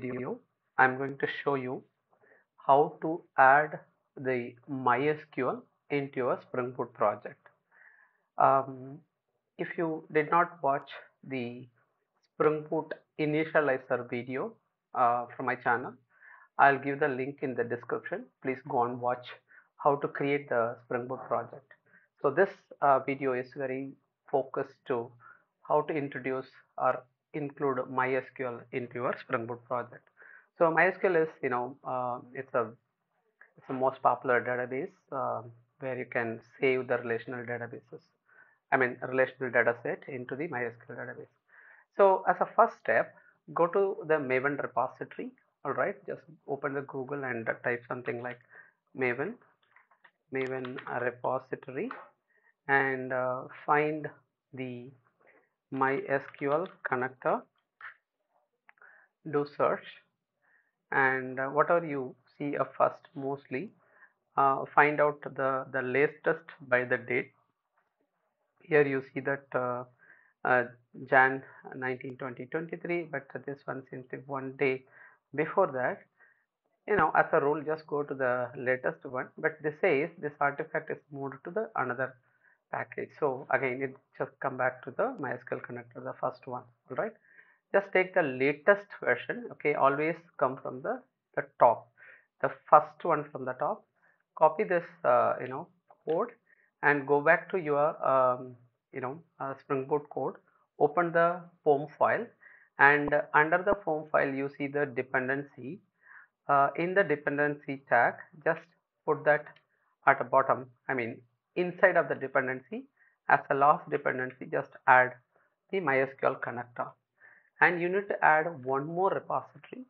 video, I'm going to show you how to add the MySQL into your Spring Boot project. Um, if you did not watch the Spring Boot initializer video uh, from my channel, I'll give the link in the description. Please go and watch how to create the Spring Boot project. So this uh, video is very focused to how to introduce or include MySQL into your Spring Boot project. So MySQL is, you know, uh, it's a it's the most popular database uh, where you can save the relational databases. I mean, relational data set into the MySQL database. So as a first step, go to the Maven repository. All right, just open the Google and type something like Maven, Maven repository, and uh, find the MySQL connector. Do search, and uh, whatever you see uh, first, mostly uh, find out the the latest by the date. Here you see that uh, uh, Jan 19, 2023, but this one seems to be one day before that. You know, as a rule, just go to the latest one. But this says this artifact is moved to the another package. So again, it just come back to the MySQL connector, the first one. All right. Just take the latest version. Okay, always come from the the top, the first one from the top. Copy this, uh, you know, code and go back to your um, you know uh, spring boot code open the POM file and under the POM file you see the dependency uh, in the dependency tag just put that at the bottom I mean inside of the dependency as a last dependency just add the MySQL connector. And you need to add one more repository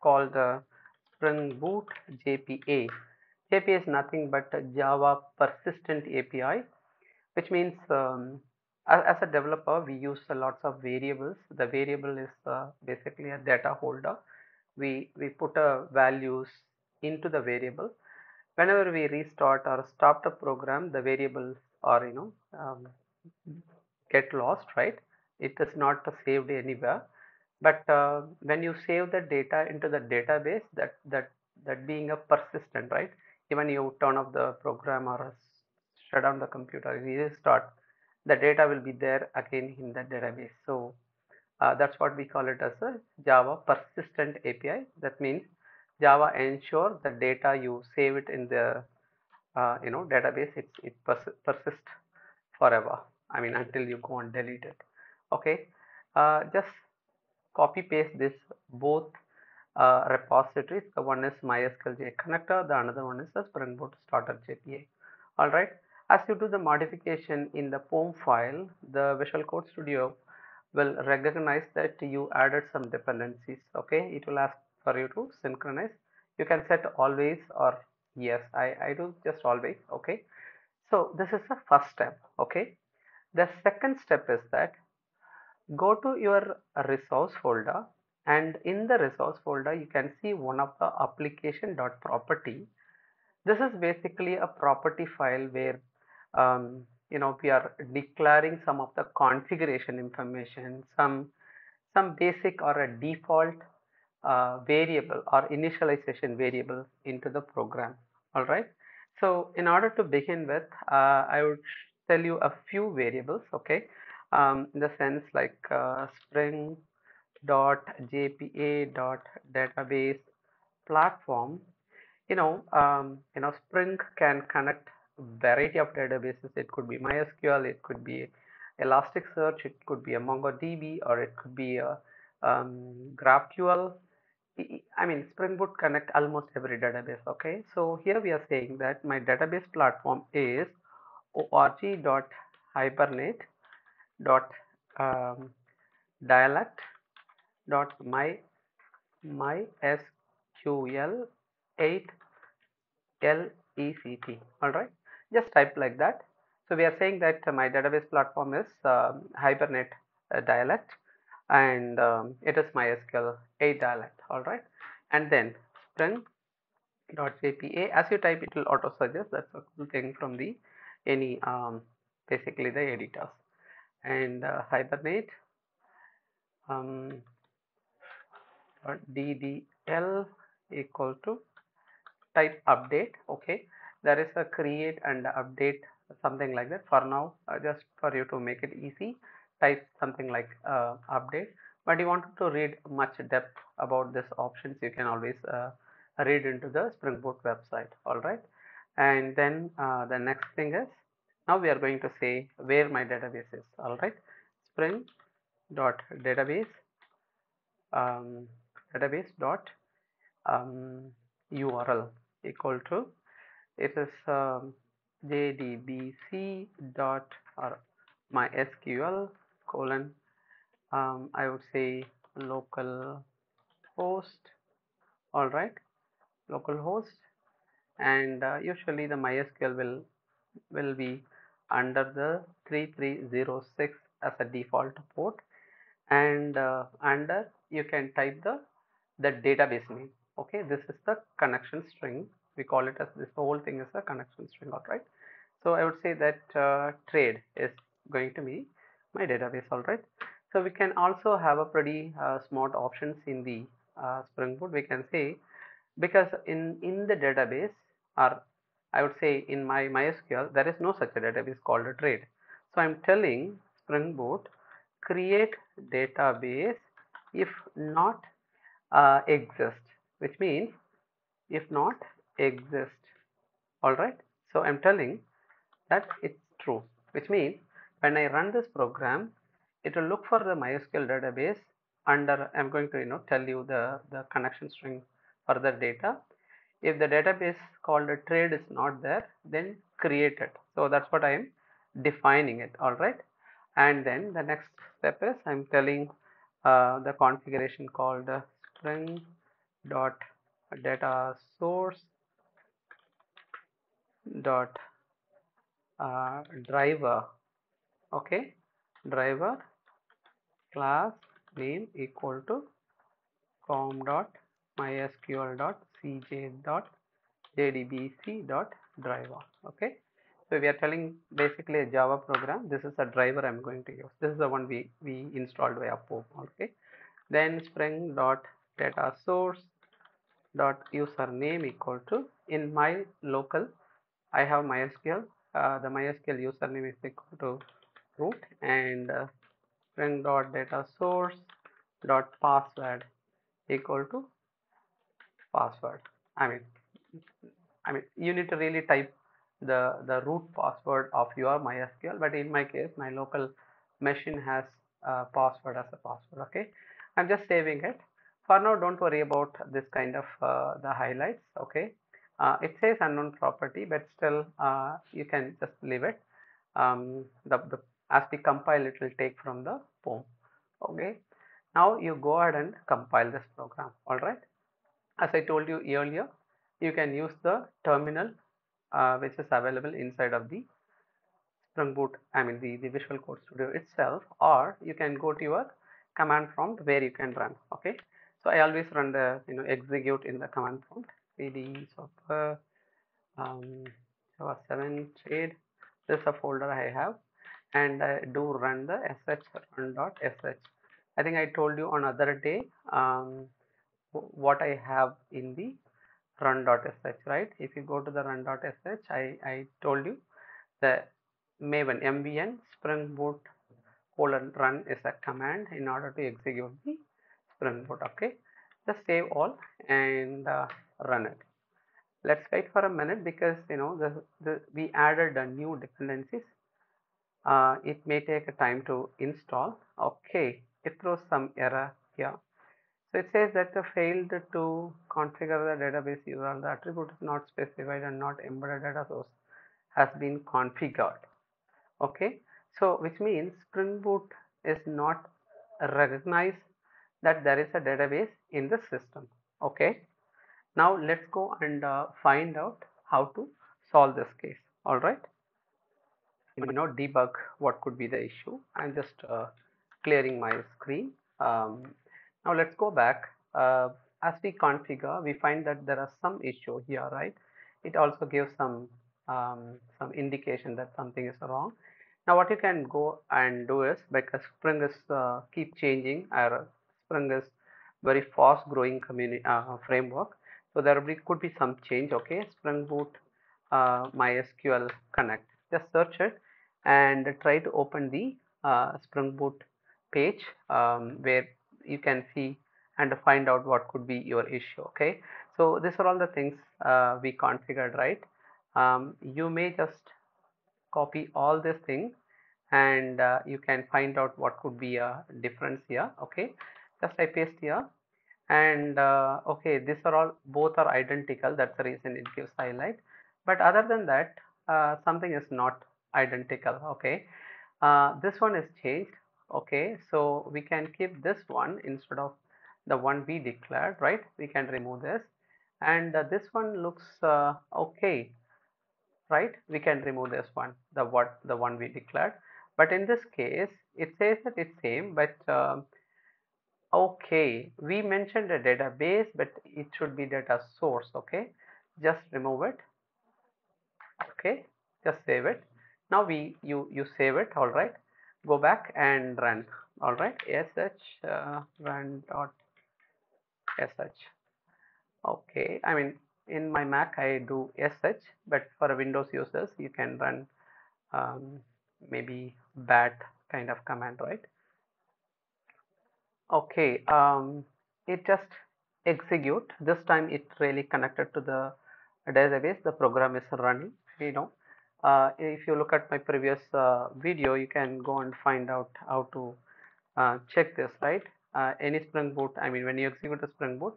called the Spring Boot JPA JPA is nothing but Java persistent API which means um, as a developer we use lots of variables. The variable is uh, basically a data holder. We we put a values into the variable whenever we restart or stop the program the variables are you know um, get lost right it is not saved anywhere but uh, when you save the data into the database that that that being a persistent right even you turn off the program or shut down the computer restart the data will be there again in the database. So uh, that's what we call it as a Java persistent API. That means Java ensure the data you save it in the uh, you know database it it pers persists forever. I mean until you go and delete it. Okay, uh, just copy paste this both uh, repositories. The one is MySQL J connector. The another one is the Spring Boot Starter JPA. All right as you do the modification in the POM file, the Visual Code Studio will recognize that you added some dependencies. Okay, it will ask for you to synchronize. You can set always or yes, I, I do just always. Okay, so this is the first step. Okay, the second step is that go to your resource folder and in the resource folder you can see one of the application dot property This is basically a property file where um, you know we are declaring some of the configuration information some some basic or a default uh, variable or initialization variable into the program all right so in order to begin with uh, i would tell you a few variables okay um, in the sense like uh, spring dot jpa dot database platform you know um, you know spring can connect variety of databases. It could be MySQL, it could be Elasticsearch, it could be a MongoDB, or it could be a um, GraphQL. I mean, Spring Boot connect almost every database. Okay, so here we are saying that my database platform is org.hibernate dot um, mysql 8 lect all right? Just type like that. So we are saying that my database platform is um, hibernate uh, dialect and um, it is mysql 8 dialect all right? And then spring dot jpa as you type it will auto suggest that's a cool thing from the any um, basically the editors. And uh, hibernate um, ddl equal to type update okay? There is a create and update something like that. For now uh, just for you to make it easy type something like uh, update but you wanted to read much depth about this options you can always uh, read into the spring boot website all right? And then uh, the next thing is now we are going to say where my database is all right? Spring dot database um, database dot um, url equal to it is um, jdbc dot or mysql colon um, I would say local host all right local host. And uh, usually the MySQL will will be under the 3306 as a default port. And uh, under you can type the the database name. Okay this is the connection string. We call it as this whole thing is a connection string all right? So I would say that uh, trade is going to be my database all right. So we can also have a pretty uh, smart options in the uh, Spring Boot we can say because in in the database or I would say in my MySQL there is no such a database called a trade. So I'm telling Spring Boot create database if not uh, exist which means if not exist. All right. So I'm telling that it's true which means when I run this program it will look for the MySQL database under I'm going to you know tell you the the connection spring for the data. If the database called a trade is not there then create it. So that's what I am defining it all right? And then the next step is I'm telling uh, the configuration called uh, string dot data source dot uh, driver okay. Driver class name equal to com dot mysql dot cj dot jdbc dot driver. Okay. So we are telling basically a java program. This is a driver i'm going to use. This is the one we we installed via pom okay. Then spring dot data source dot username equal to in my local I have MySQL. Uh, the MySQL username is equal to root and uh, dot data source dot password equal to password. I mean I mean you need to really type the the root password of your MySQL but in my case my local machine has password as a password okay? I'm just saving it. For now don't worry about this kind of uh, the highlights okay? Uh, it says unknown property but still uh, you can just leave it. Um, the, the as we compile it will take from the POM okay. Now you go ahead and compile this program. All right. As I told you earlier you can use the terminal uh, which is available inside of the Spring Boot I mean the, the Visual Code Studio itself or you can go to your command prompt where you can run. Okay. So I always run the you know execute in the command prompt. Cd software um, java 7 trade. This is a folder I have and I do run the sh run.sh I think I told you on other day um, what I have in the run dot run.sh right? If you go to the run run.sh I, I told you the maven mvn spring boot colon run is a command in order to execute the spring boot okay? Just save all and uh, run it. Let's wait for a minute because you know the, the we added a new dependencies uh, it may take a time to install. Okay it throws some error here. So it says that the failed to configure the database URL the attribute is not specified and not embedded data source has been configured. Okay so which means spring boot is not recognize that there is a database in the system. Okay now let's go and uh, find out how to solve this case. All right you know debug what could be the issue. I'm just uh, clearing my screen. Um, now let's go back. Uh, as we configure we find that there are some issue here right? It also gives some um, some indication that something is wrong. Now what you can go and do is because spring is uh, keep changing or spring is very fast growing community uh, framework so there could be some change okay? Spring boot uh, mysql connect. Just search it and try to open the uh, spring boot page um, where you can see and find out what could be your issue okay? So these are all the things uh, we configured right? Um, you may just copy all these things and uh, you can find out what could be a difference here okay? Just I paste here and uh, okay these are all both are identical. That's the reason it gives highlight. But other than that uh, something is not identical okay? Uh, this one is changed okay? So we can keep this one instead of the one we declared right? We can remove this. And uh, this one looks uh, okay right? We can remove this one the what the one we declared. But in this case it says that it's same but uh, okay we mentioned a database but it should be data source okay? Just remove it okay? Just save it now we you you save it all right. Go back and run all right. Sh uh, run dot sh okay i mean in my mac i do sh but for windows users you can run um, maybe bat kind of command right? Okay um, it just execute. This time it really connected to the database. The program is running you know uh, if you look at my previous uh, video you can go and find out how to uh, check this right? Uh, any spring boot i mean when you execute a spring boot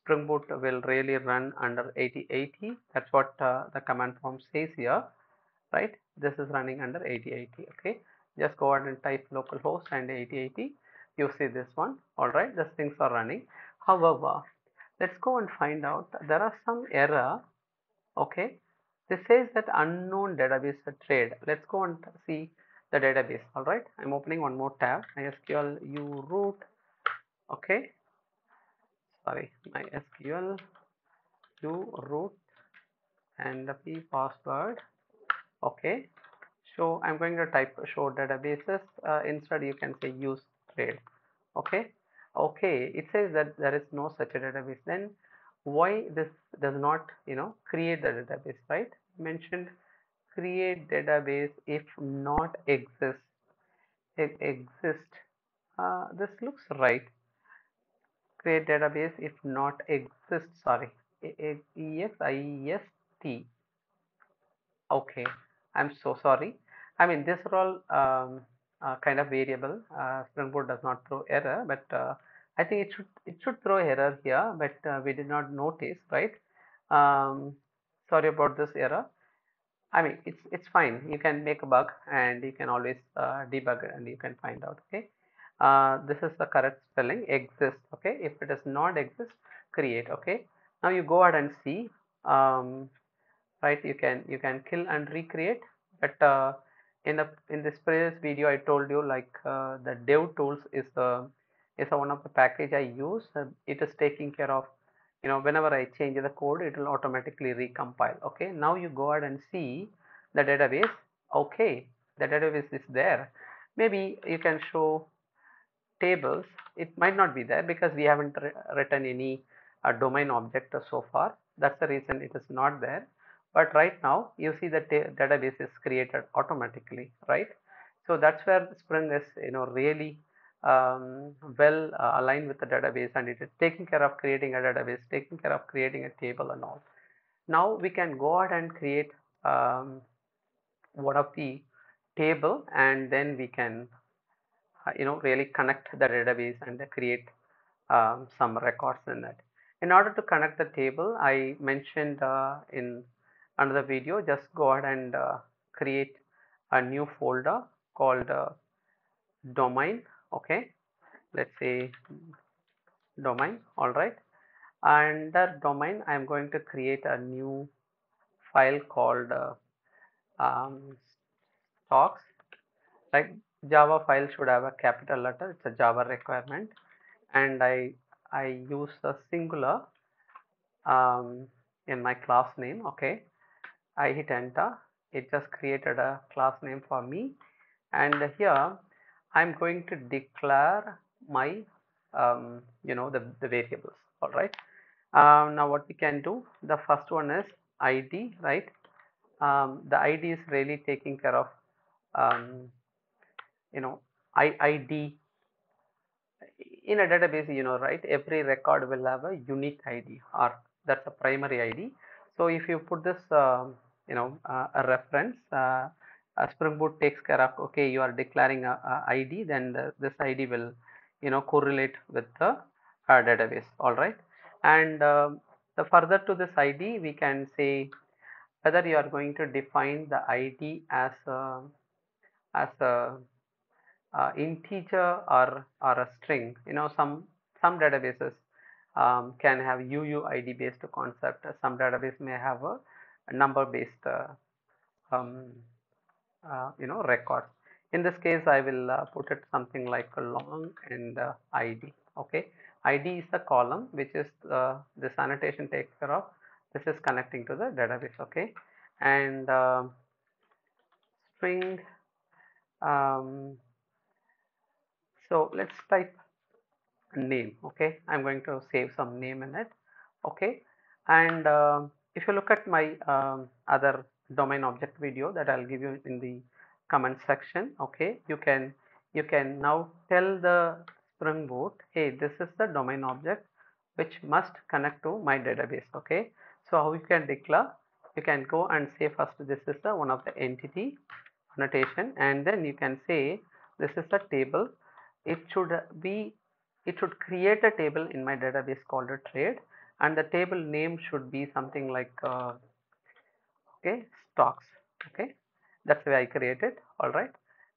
spring boot will really run under 8080 that's what uh, the command prompt says here right? This is running under 8080 okay? Just go ahead and type localhost and 8080 you see this one all right? These things are running. However let's go and find out there are some error okay this says that unknown database trade. Let's go and see the database. All right i'm opening one more tab. Mysql u root. Okay. Sorry mysql u root. And the p password. Okay. So i'm going to type show databases. Uh, instead you can say use trade. Okay. Okay it says that there is no such a database. Then why this does not you know create the database right? Mentioned create database if not exist it exist. Uh, this looks right. Create database if not exist sorry. E x i e s t. Okay i'm so sorry. I mean this are all um, uh, kind of variable. Uh, spring boot does not throw error but uh, i think it should it should throw error here but uh, we did not notice right? Um, sorry about this error. I mean it's it's fine. You can make a bug and you can always uh, debug and you can find out okay? Uh, this is the correct spelling exist okay? If it does not exist create okay? Now you go ahead and see um, right? You can you can kill and recreate but uh, in the in this previous video i told you like uh, the dev tools is the is one of the package i use it is taking care of you know whenever i change the code it will automatically recompile okay? Now you go ahead and see the database. Okay the database is there. Maybe you can show tables. It might not be there because we haven't written any uh, domain object so far. That's the reason it is not there. But right now you see that database is created automatically right? So that's where spring is you know really um, well uh, aligned with the database and it is taking care of creating a database taking care of creating a table and all. Now we can go ahead and create um, one of the table and then we can uh, you know really connect the database and create um, some records in it. In order to connect the table i mentioned uh, in another video just go ahead and uh, create a new folder called uh, domain okay. Let's say domain. All right. Under domain i'm going to create a new file called uh, um, stocks. Like java file should have a capital letter. It's a java requirement. And i i use a singular um, in my class name. Okay. I hit enter. It just created a class name for me. And here I'm going to declare my um, you know the, the variables all right? Um, now what we can do the first one is id right? Um, the id is really taking care of um, you know I, id in a database you know right every record will have a unique id or that's a primary id so if you put this uh, you know uh, a reference uh, Spring Boot takes care of okay you are declaring a, a ID then the, this ID will you know correlate with the uh, database all right? And uh, the further to this ID we can say whether you are going to define the ID as a as a uh, integer or or a string. You know some some databases um, can have UUID based concept. Some database may have a, a number based uh, um, you know records. In this case I will uh, put it something like a long and uh, ID okay? ID is the column which is uh, this annotation takes care of. This is connecting to the database okay? And um, string um, so let's type name okay? I'm going to save some name in it okay? And uh, if you look at my um, other domain object video that I'll give you in the comment section okay? You can you can now tell the Spring Boot hey this is the domain object which must connect to my database okay? So how you can declare? You can go and say first this is the one of the entity annotation and then you can say this is the table. It should be it should create a table in my database called a trade and the table name should be something like uh, okay stocks okay? That's why I created all right?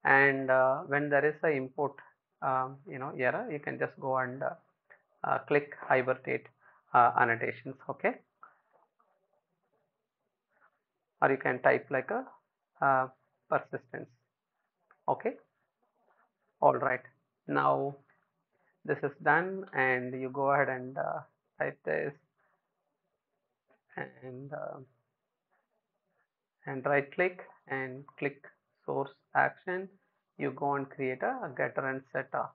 And uh, when there is a import um, you know error you can just go and uh, uh click hibernate uh, annotations okay? Or you can type like a uh, persistence okay? All right. Now this is done and you go ahead and type this. And and right click and click source action you go and create a getter and setter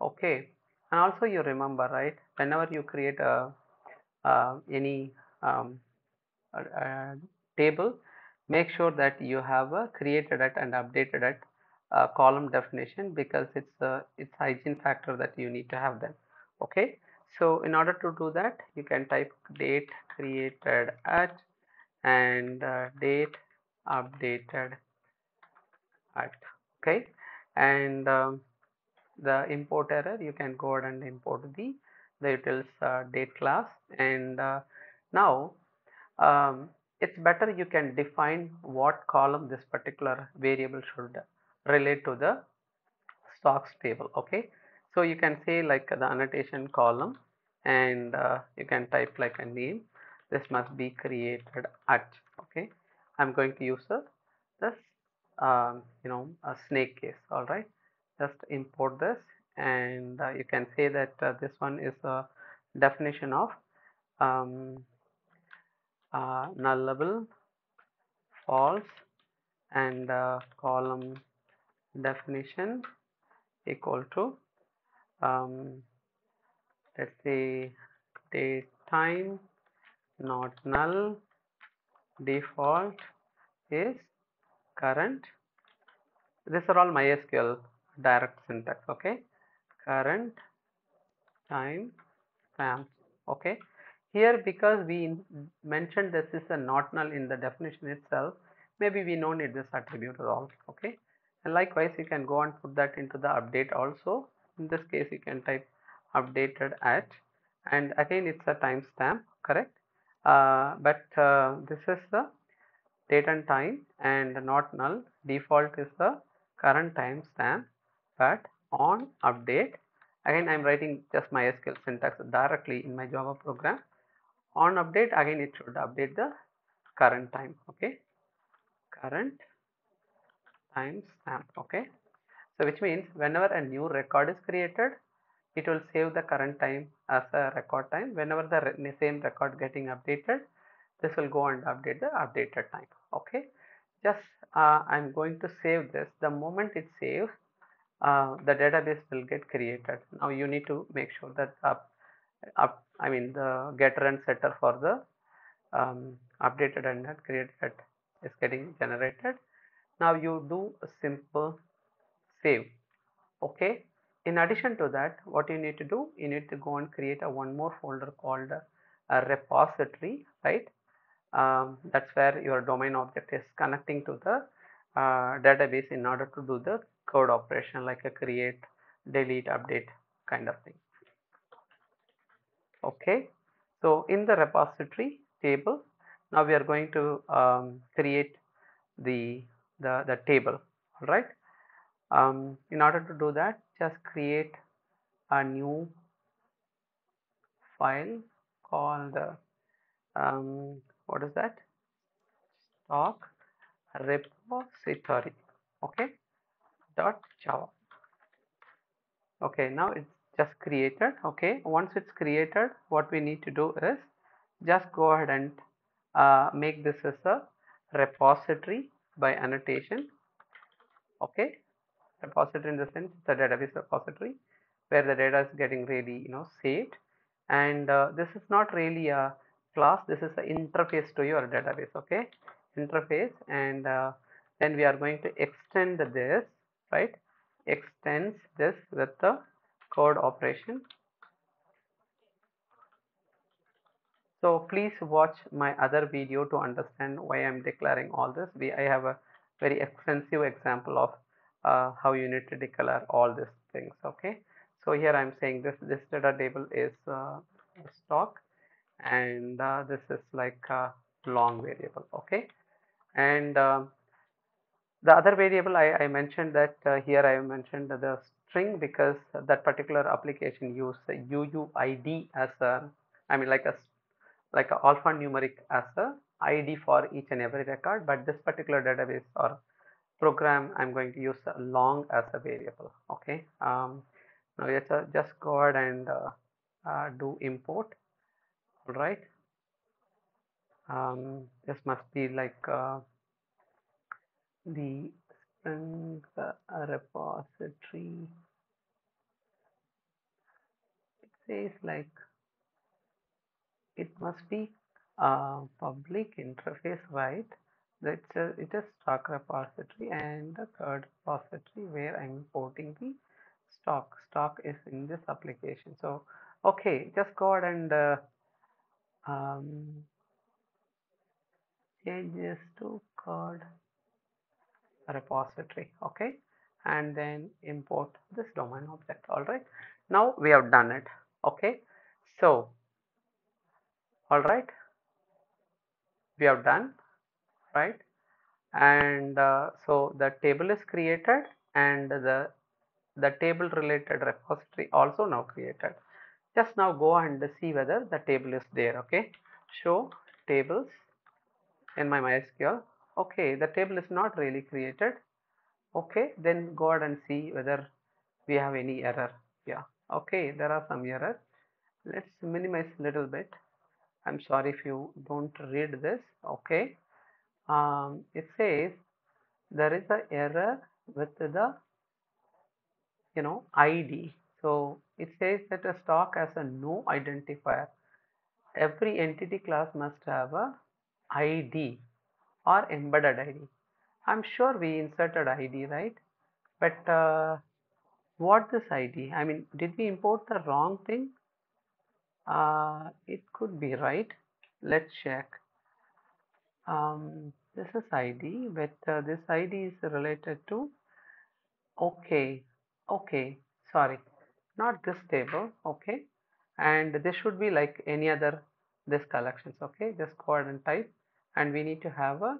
okay. And also you remember right whenever you create a uh, any um, a, a table make sure that you have a created it and updated it uh, column definition because it's a it's hygiene factor that you need to have them. Okay. So in order to do that you can type date created at and date updated at okay? And um, the import error you can go ahead and import the the utils uh, date class. And uh, now um, it's better you can define what column this particular variable should relate to the stocks table okay? So you can say like the annotation column and uh, you can type like a name this must be created at okay? I'm going to use a this um, you know a snake case all right? Just import this and uh, you can say that uh, this one is a definition of um, uh, nullable false and uh, column definition equal to um, let's say date time not null default is current. These are all mysql direct syntax okay? Current time stamps okay? Here because we mentioned this is a not null in the definition itself maybe we don't need this attribute at all okay? And likewise you can go and put that into the update also. In this case you can type updated at and again it's a timestamp correct uh, but uh, this is the date and time and not null. Default is the current timestamp but on update. Again I am writing just my SQL syntax directly in my Java program. On update again it should update the current time okay? Current timestamp okay? So which means whenever a new record is created it will save the current time as a record time whenever the same record getting updated this will go and update the updated time okay just uh, I'm going to save this the moment it saves uh, the database will get created. Now you need to make sure that up, up I mean the getter and setter for the um, updated and created set is getting generated. Now you do a simple save. Okay. In addition to that, what you need to do, you need to go and create a one more folder called a, repository, right? Um, that's where your domain object is connecting to the uh, database in order to do the CRUD operation like a create, delete, update kind of thing. Okay, so in the repository table, now we are going to um, create the, the, the table, right? Um, in order to do that, just create a new file called um, what is that? Stock repository. Okay? Dot java. Okay now it's just created. Okay once it's created what we need to do is just go ahead and uh, make this as a repository by annotation. Okay repository in the sense the database repository where the data is getting really you know saved. And uh, this is not really a class this is an interface to your database okay? Interface and uh, then we are going to extend this right? Extends this with the CRUD operation. So please watch my other video to understand why i'm declaring all this. We i have a very extensive example of uh, how you need to declare all these things okay? So here i'm saying this this data table is uh, stock and uh, this is like a long variable okay? And uh, the other variable I, I mentioned that uh, here I mentioned the string because that particular application use UUID as a I mean like a like a alphanumeric as a ID for each and every record but this particular database or program I'm going to use long as a variable okay? Um, now let's uh, just go ahead and uh, uh, do import all right um, this must be like uh, the Spring uh, repository. It says like it must be a public interface right that's a, it is stock repository and the third repository where I'm importing the stock. Stock is in this application. So okay just go ahead and uh, um, change this to CRUD repository okay? And then import this domain object all right? Now we have done it okay? So all right? We have done right? And uh, so the table is created and the the table related repository also now created. Just now go and see whether the table is there okay? Show tables in my mysql. Okay the table is not really created. Okay then go ahead and see whether we have any error yeah okay there are some errors let's minimize a little bit. I'm sorry if you don't read this. Okay um, it says there is a error with the you know id so it says that a stock has a no identifier. Every entity class must have a id or embedded id i'm sure we inserted id right? But uh, what this id i mean did we import the wrong thing? Uh, it could be right? Let's check. Um, this is id but uh, this id is related to okay okay sorry not this table okay and this should be like any other this collections okay just ahead and type and we need to have a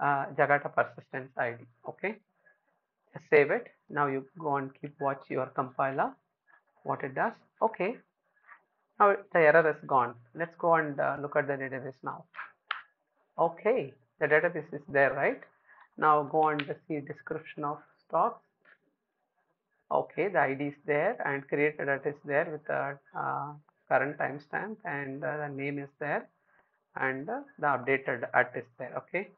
uh, Jakarta persistence ID okay. Save it. Now you go and keep watch your compiler what it does okay. Now the error is gone. Let's go and uh, look at the database now. Okay the database is there right? Now go and see description of stocks. Okay the id is there and created at is there with the uh, current timestamp and uh, the name is there and uh, the updated at is there okay?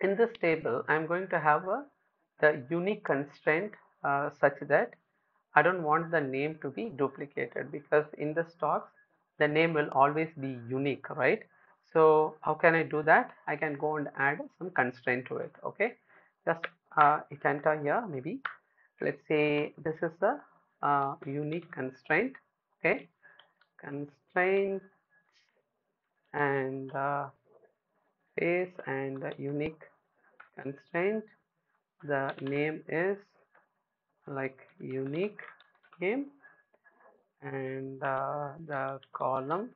In this table i'm going to have a the unique constraint uh, such that I don't want the name to be duplicated because in the stocks the name will always be unique right so how can I do that? I can go and add some constraint to it okay? Just uh, enter here maybe. Let's say this is the uh, unique constraint okay? Constraint and uh, space and unique constraint. The name is like unique name. And uh, the column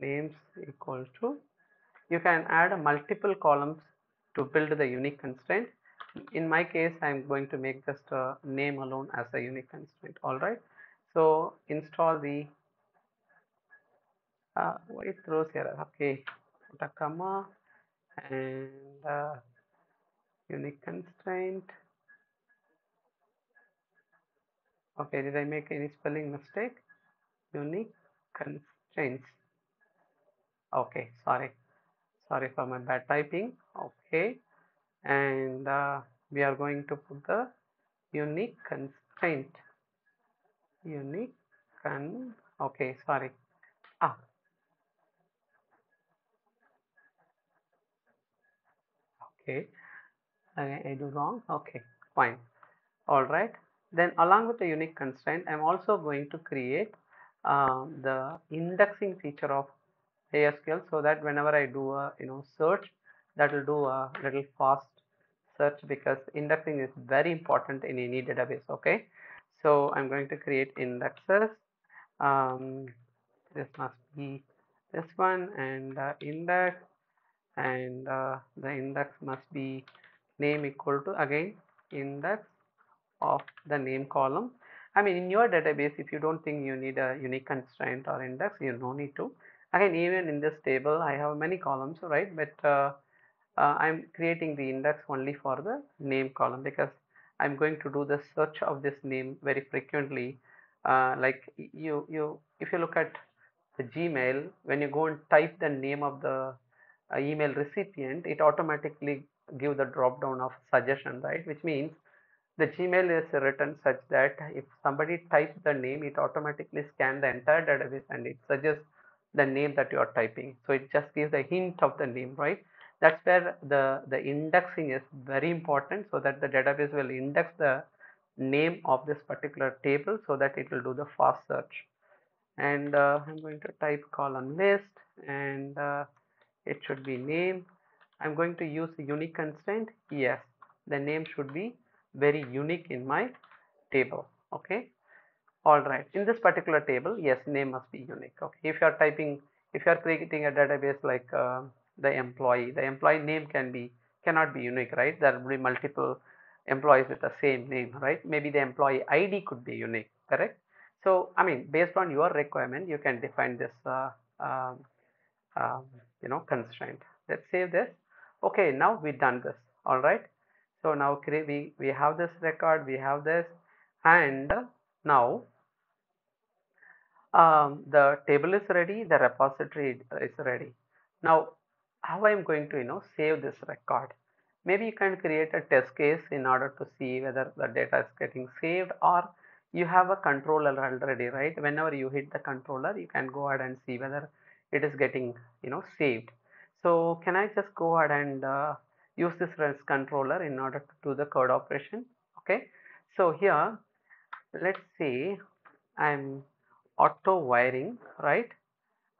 names equal to you can add multiple columns to build the unique constraint. In my case i'm going to make just a name alone as a unique constraint. All right. So install the uh, it throws here. Okay. Put a comma and uh, unique constraint. Okay. Did i make any spelling mistake? Unique constraints okay sorry. Sorry for my bad typing. Okay. And uh, we are going to put the unique constraint. Unique con okay sorry. Ah. Okay. I, I do wrong? Okay fine. All right. Then along with the unique constraint i'm also going to create um, the indexing feature of ASQL so that whenever I do a you know search that will do a little fast search because indexing is very important in any database okay? So I'm going to create indexes. Um, this must be this one and index and uh, the index must be name equal to again index of the name column. I mean in your database if you don't think you need a unique constraint or index you no need to again even in this table. I have many columns right? But uh, uh, I'm creating the index only for the name column because I'm going to do the search of this name very frequently. Uh, like you you if you look at the Gmail when you go and type the name of the uh, email recipient it automatically give the drop down of suggestion right? Which means the Gmail is written such that if somebody types the name it automatically scan the entire database and it suggests the name that you are typing. So it just gives a hint of the name right? That's where the the indexing is very important so that the database will index the name of this particular table so that it will do the fast search. And uh, I'm going to type column list and uh, it should be name. I'm going to use unique constraint. Yes the name should be very unique in my table okay all right. In this particular table yes name must be unique. Okay. If you are typing if you are creating a database like uh, the employee the employee name can be cannot be unique right? There will be multiple employees with the same name right? Maybe the employee id could be unique correct? So i mean based on your requirement you can define this uh, um, you know constraint. Let's save this. Okay now we've done this. All right. So now we we have this record we have this. And now um, the table is ready, the repository is ready. Now, how I am going to, you know, save this record? Maybe you can create a test case in order to see whether the data is getting saved or you have a controller already, right? Whenever you hit the controller, you can go ahead and see whether it is getting, you know, saved. So can I just go ahead and uh, use this controller in order to do the CRUD operation? Okay. So here, let's say I'm auto wiring right?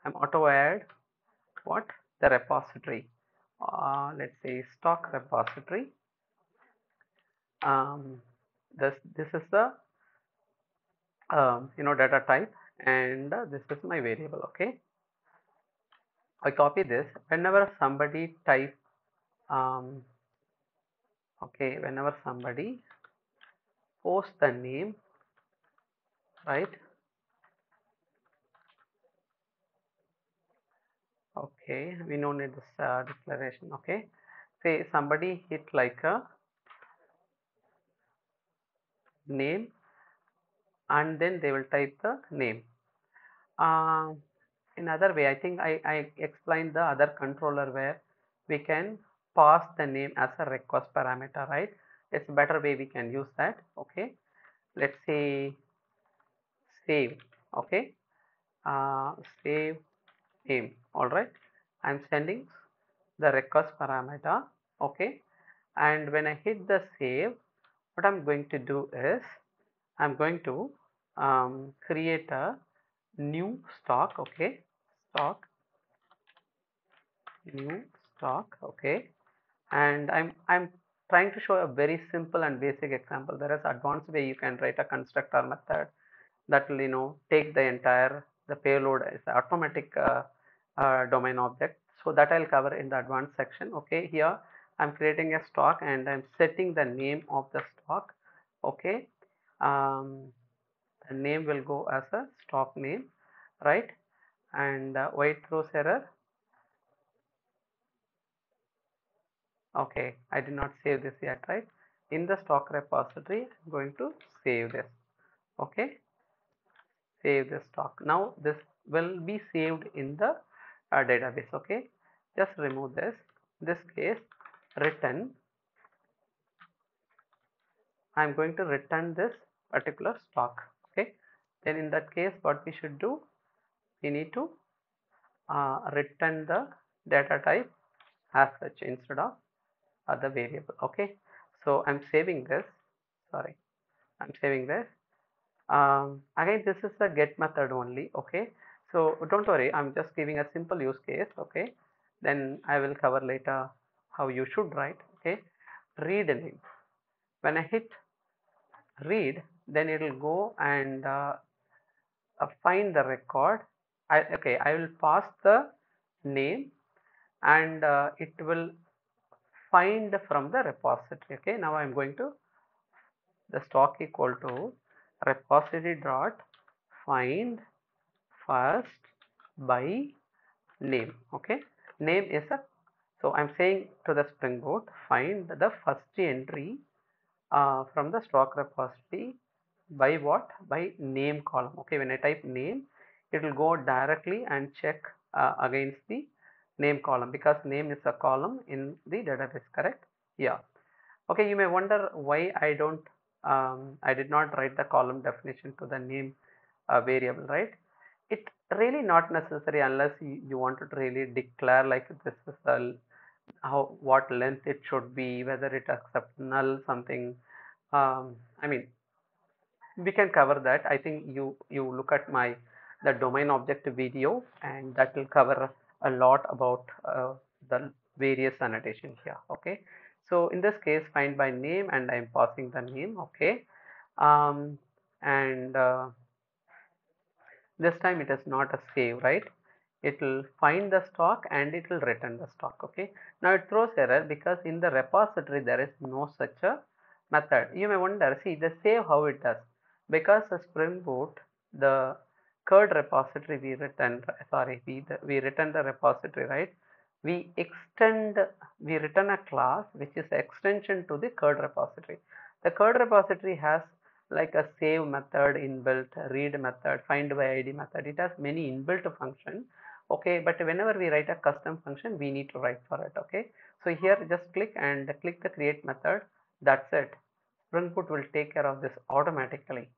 I'm auto wired what? The repository. Uh, let's say stock repository. Um, this this is the um, you know data type and uh, this is my variable okay? I copy this. Whenever somebody type um, okay whenever somebody post the name right okay we don't need this uh, declaration okay? Say somebody hit like a name and then they will type the name. Uh, in other way i think I, I explained the other controller where we can pass the name as a request parameter right? It's a better way we can use that okay? Let's say save okay? Uh, save name all right. I'm sending the request parameter. Okay. And when i hit the save what i'm going to do is i'm going to um, create a new stock. Okay. Stock. New stock. Okay. And i'm i'm trying to show a very simple and basic example. There is advanced way you can write a constructor method that will you know take the entire the payload is automatic uh, uh, domain object. So that i'll cover in the advanced section. Okay here i'm creating a stock and i'm setting the name of the stock. Okay um, the name will go as a stock name right? And uh, white throws error. Okay i did not save this yet right? In the stock repository i'm going to save this. Okay save the stock. Now this will be saved in the uh, database okay? Just remove this. In this case return. I'm going to return this particular stock okay? Then in that case what we should do? We need to uh, return the data type as such instead of other variable okay? So i'm saving this. Sorry. I'm saving this um, again this is the get method only okay? So don't worry i'm just giving a simple use case okay? Then i will cover later how you should write okay? Read name. When i hit read then it will go and uh, uh, find the record. I, okay i will pass the name and uh, it will find from the repository okay? Now i'm going to the stock equal to repository dot find first by name okay? Name is a so i'm saying to the spring boot find the first entry uh, from the stock repository by what? By name column okay? When i type name it will go directly and check uh, against the name column because name is a column in the database correct? Yeah. Okay you may wonder why i don't um, i did not write the column definition to the name uh, variable right? It really not necessary unless you, you wanted to really declare like this is the how what length it should be whether it accepts null something. Um, i mean we can cover that. I think you you look at my the domain object video and that will cover a lot about uh, the various annotation here okay so in this case find by name and i'm passing the name okay? Um, and uh, this time it is not a save right? It will find the stock and it will return the stock okay? Now it throws error because in the repository there is no such a method. You may wonder see the save how it does. Because the spring boot the CRUD repository we return sorry we the, we return the repository right we extend we return a class which is extension to the CRUD repository. The CRUD repository has like a save method inbuilt read method find by id method. It has many inbuilt function okay? But whenever we write a custom function we need to write for it okay? So here just click and click the create method. That's it. Spring boot will take care of this automatically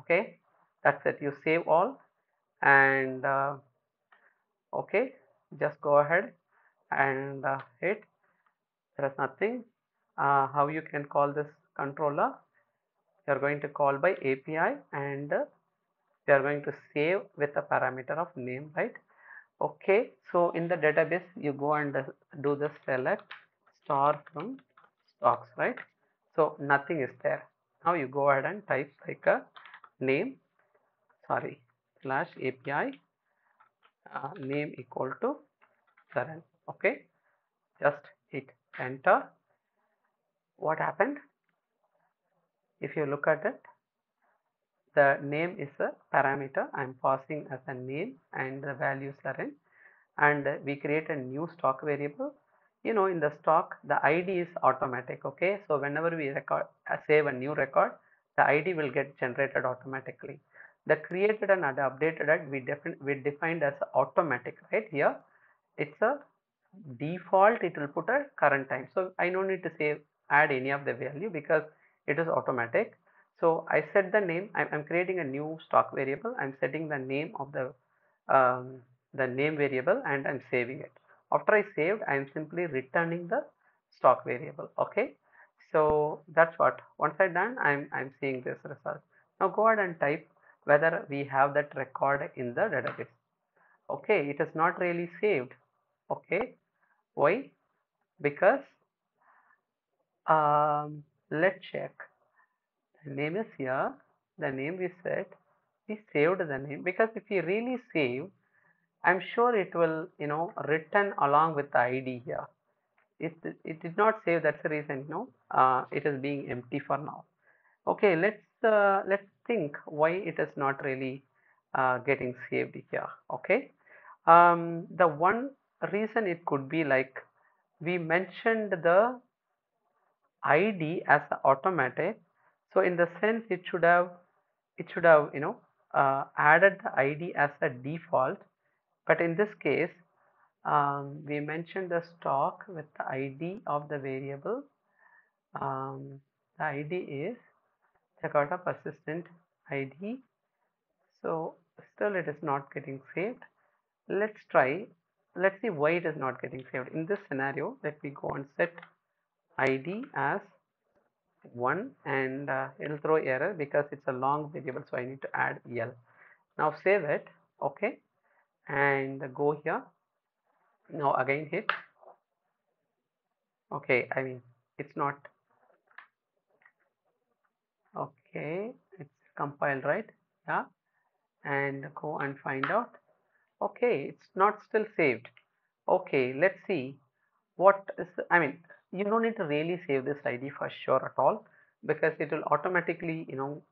okay? That's it. You save all and uh, okay? Just go ahead and uh, hit there is nothing. Uh, how you can call this controller? You are going to call by API and uh, you are going to save with a parameter of name right? Okay so in the database you go and uh, do the select star from stocks right? So nothing is there. Now you go ahead and type like a name sorry slash API uh, name equal to Saran. Okay, just hit enter. What happened? If you look at it, the name is a parameter. I'm passing as a name and the values are in. And we create a new stock variable. You know in the stock the id is automatic okay? So whenever we record uh, save a new record the id will get generated automatically. The created and updated at we, we defined as automatic right here? It's a default it will put a current time. So i no need to say add any of the value because it is automatic. So I set the name I'm, I'm creating a new stock variable. I'm setting the name of the um, the name variable and I'm saving it. After I saved I'm simply returning the stock variable okay? So that's what. Once I done I'm I'm seeing this result. Now go ahead and type whether we have that record in the database. Okay it is not really saved okay why? Because um, let's check. The name is here. The name we set we saved the name. Because if you really save I'm sure it will you know return along with the ID here. It it did not save. That's the reason you know uh, it is being empty for now. Okay let's uh, let's think why it is not really uh, getting saved here. Okay? Um, the one reason it could be like we mentioned the id as the automatic. So in the sense it should have it should have you know uh, added the id as a default. But in this case um, we mentioned the stock with the id of the variable. Um, the id is Jakarta persistent id so still it is not getting saved. Let's try let's see why it is not getting saved. In this scenario let me go and set id as 1 and uh, it'll throw error because it's a long variable so I need to add L. Now save it okay? And go here. Now again hit. Okay I mean it's not. Okay it's compiled right? Yeah. And go and find out okay it's not still saved. Okay let's see. What is I mean you don't need to really save this ID for sure at all because it will automatically you know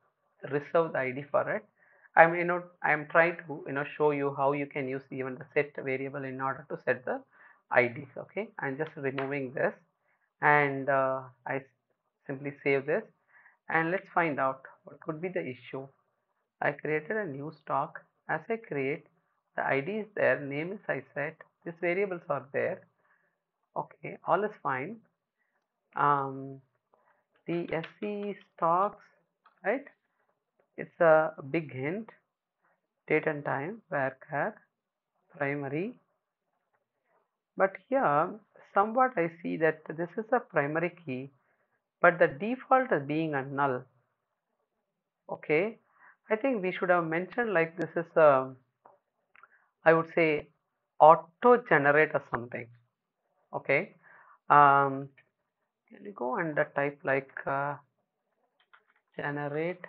reserve the ID for it. I mean not I am trying to you know show you how you can use even the set variable in order to set the IDs okay? I'm just removing this and uh, I simply save this. And let's find out what could be the issue. I created a new stock. As I create the ID is there name is I set these variables are there. Okay all is fine. Um, the SC stocks right? It's a big hint. Date and time varchar primary. But here somewhat I see that this is a primary key but the default is being a null. Okay I think we should have mentioned like this is a I would say auto generate or something. Okay. Um, can you go and type like uh, generate.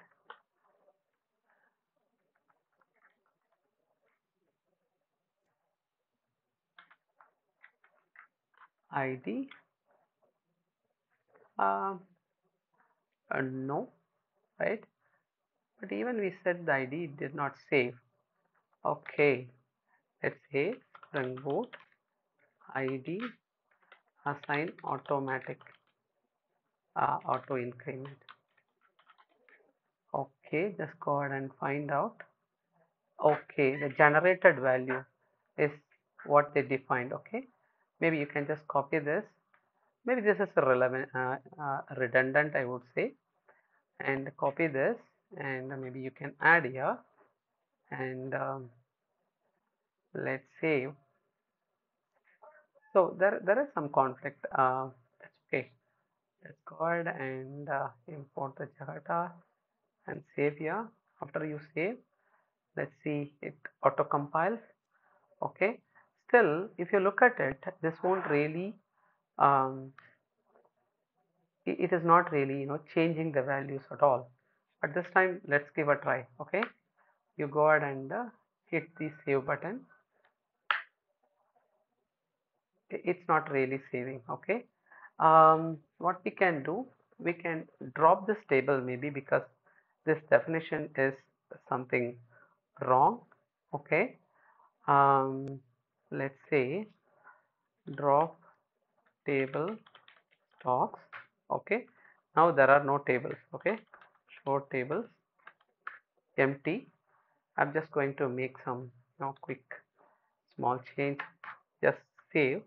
Id um, uh, no right? But even we set the id did not save. Okay let's say spring boot id assign automatic uh, auto increment. Okay just go ahead and find out. Okay the generated value is what they defined okay? Maybe you can just copy this. Maybe this is a relevant uh, uh, redundant I would say. And copy this and maybe you can add here. And um, let's save so there there is some conflict uh, okay let's go ahead and uh, import the Jakarta and save here. After you save let's see it auto compiles okay. Still if you look at it this won't really um, it, it is not really you know changing the values at all. But this time let's give a try okay. You go ahead and uh, hit the save button it's not really saving okay? Um, what we can do we can drop this table maybe because this definition is something wrong okay? Um, let's say drop table stocks okay? Now there are no tables okay? Show tables empty. I'm just going to make some you know quick small change. Just save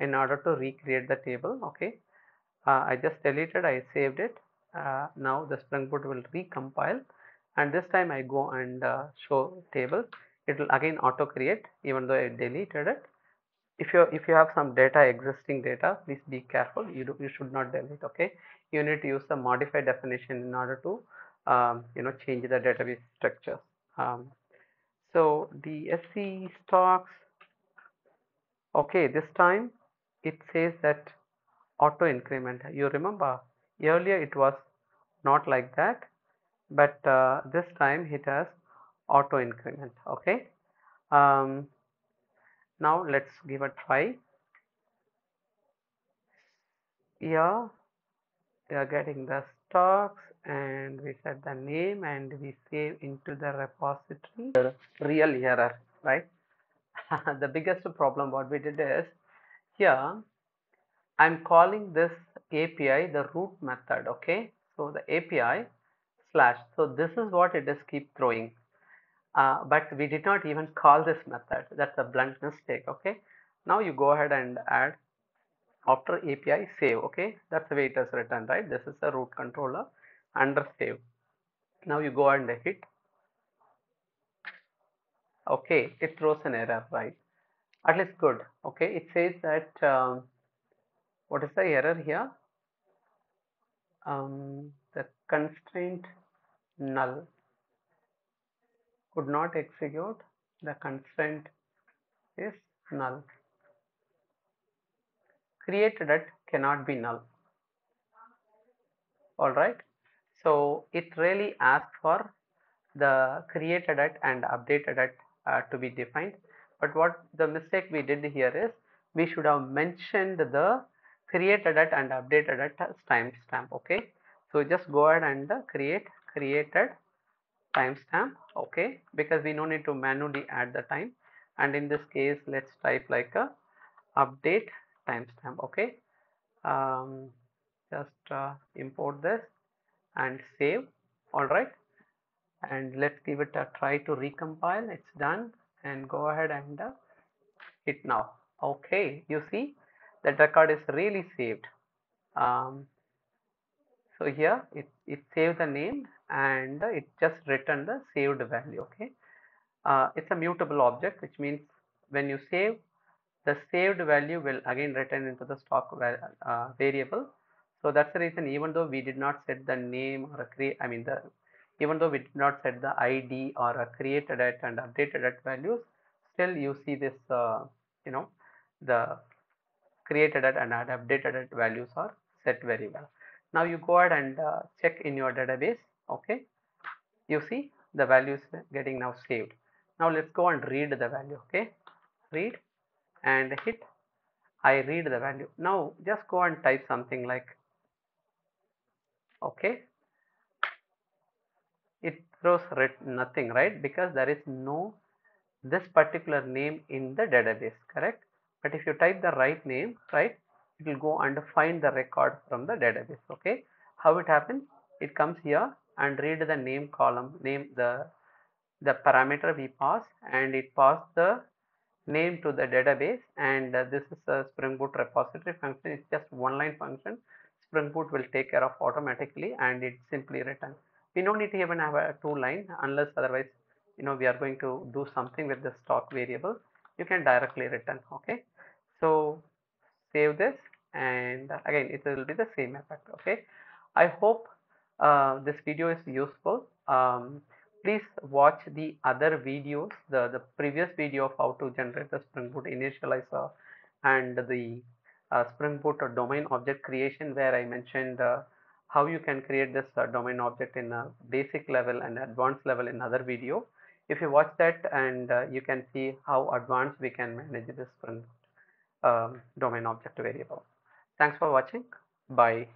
in order to recreate the table okay? Uh, I just deleted I saved it. Uh, now the Spring Boot will recompile. And this time I go and uh, show table. It will again auto create even though I deleted it. If you if you have some data existing data please be careful. You do, you should not delete okay? You need to use the modify definition in order to um, you know change the database structure um, so the SC stocks okay this time it says that auto increment. You remember earlier it was not like that but uh, this time it has auto increment okay? Um, now let's give a try. Yeah we are getting the stocks and we set the name and we save into the repository. Real error right? The biggest problem what we did is here I'm calling this API the root method okay? So the API slash so this is what it is keep throwing. Uh, but we did not even call this method. That's a blunt mistake okay? Now you go ahead and add after API save okay? That's the way it is written right? This is a root controller under save. Now you go and hit. Okay it throws an error right at least good. Okay it says that um, what is the error here? Um, the constraint null could not execute. The constraint is null. Created at cannot be null. All right. So it really asks for the created at and updated at uh, to be defined but what the mistake we did here is we should have mentioned the created at and updated at timestamp okay? So just go ahead and create created timestamp okay? Because we no need to manually add the time. And in this case let's type like a update timestamp okay? Um, just uh, import this and save all right and let's give it a try to recompile. It's done and go ahead and uh, hit now. Okay you see that record is really saved. Um, so here it, it saves the name and it just returned the saved value okay? Uh, it's a mutable object which means when you save the saved value will again return into the stock uh, variable. So that's the reason even though we did not set the name or create I mean the even though we did not set the ID or a created at and updated at values still you see this uh, you know the created at and updated at values are set very well. Now you go ahead and uh, check in your database okay? You see the values getting now saved. Now let's go and read the value okay? Read and hit I read the value. Now just go and type something like okay it throws nothing right? Because there is no this particular name in the database correct? But if you type the right name right it will go and find the record from the database okay? How it happens? It comes here and read the name column name the the parameter we pass and it pass the name to the database and uh, this is a Spring Boot repository function. It's just one line function. Spring Boot will take care of automatically and it's simply written we don't need to even have a two line unless otherwise you know we are going to do something with the stock variable. You can directly return okay? So save this and again it will be the same effect okay? I hope uh, this video is useful. Um, please watch the other videos the the previous video of how to generate the spring boot initializer and the uh, spring boot domain object creation where i mentioned uh, how you can create this uh, domain object in a basic level and advanced level in other video. If you watch that and uh, you can see how advanced we can manage this um, domain object variable. Thanks for watching. Bye